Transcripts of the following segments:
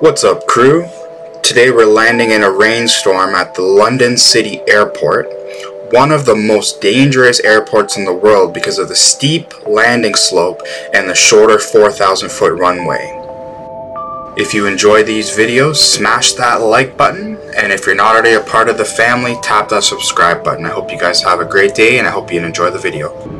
What's up, crew? Today we're landing in a rainstorm at the London City Airport, one of the most dangerous airports in the world because of the steep landing slope and the shorter 4,000 foot runway. If you enjoy these videos, smash that like button, and if you're not already a part of the family, tap that subscribe button. I hope you guys have a great day, and I hope you enjoy the video.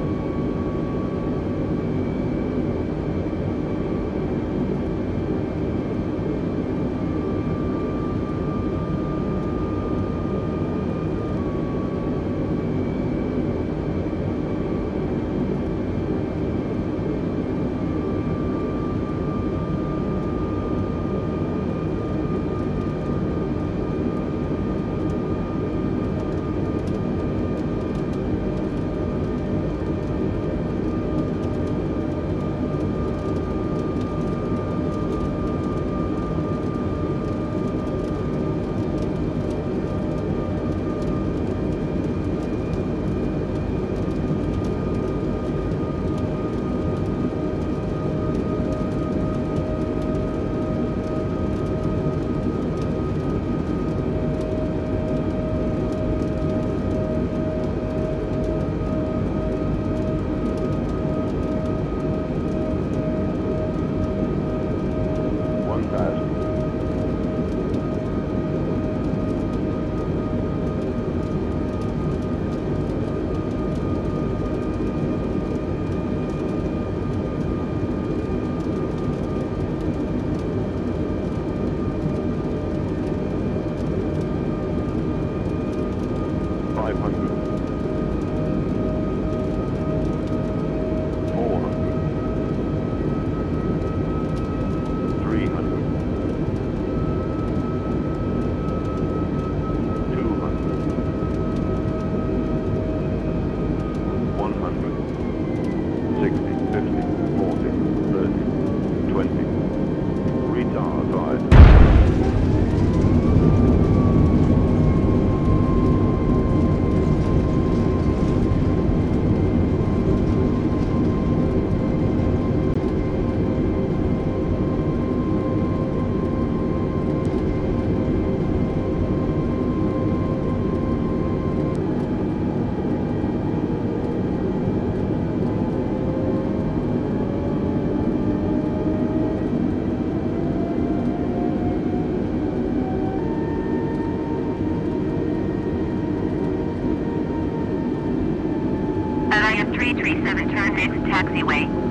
337, turn next taxiway.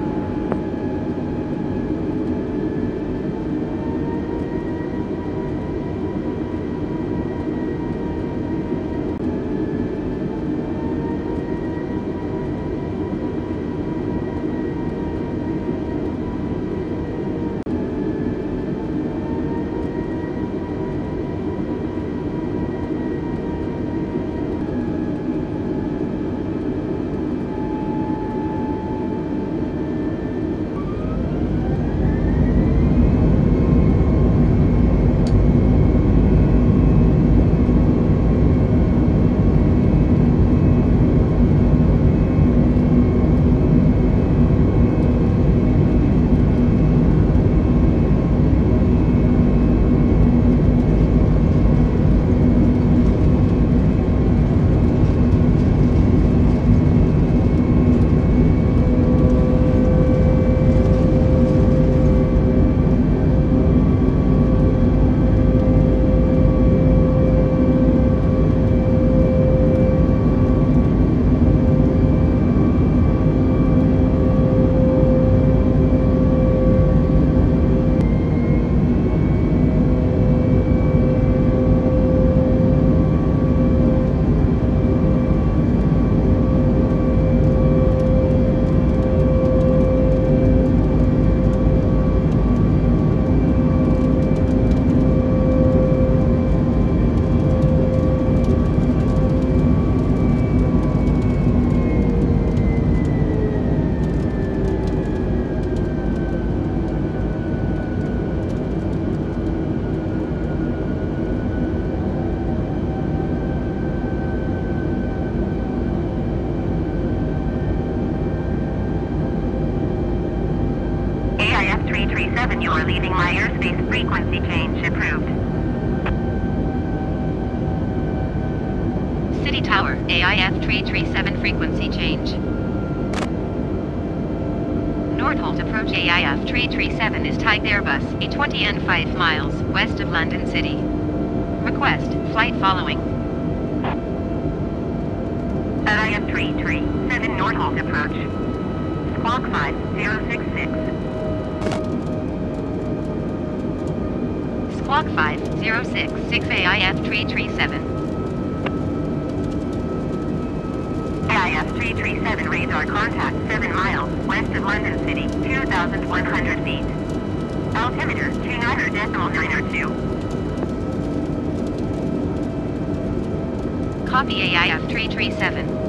337, you are leaving my airspace frequency change approved. City Tower, AIF 337 frequency change. Northolt approach AIF 337 is type Airbus A20 and 5 miles west of London City. Request flight following. AIF 337 Northolt approach. Squawk 5066. Squawk 5066 AIF 337. AIF 337 radar contact 7 miles west of London City, 2,100 feet. Altimeter 29.902. Copy AIF 337.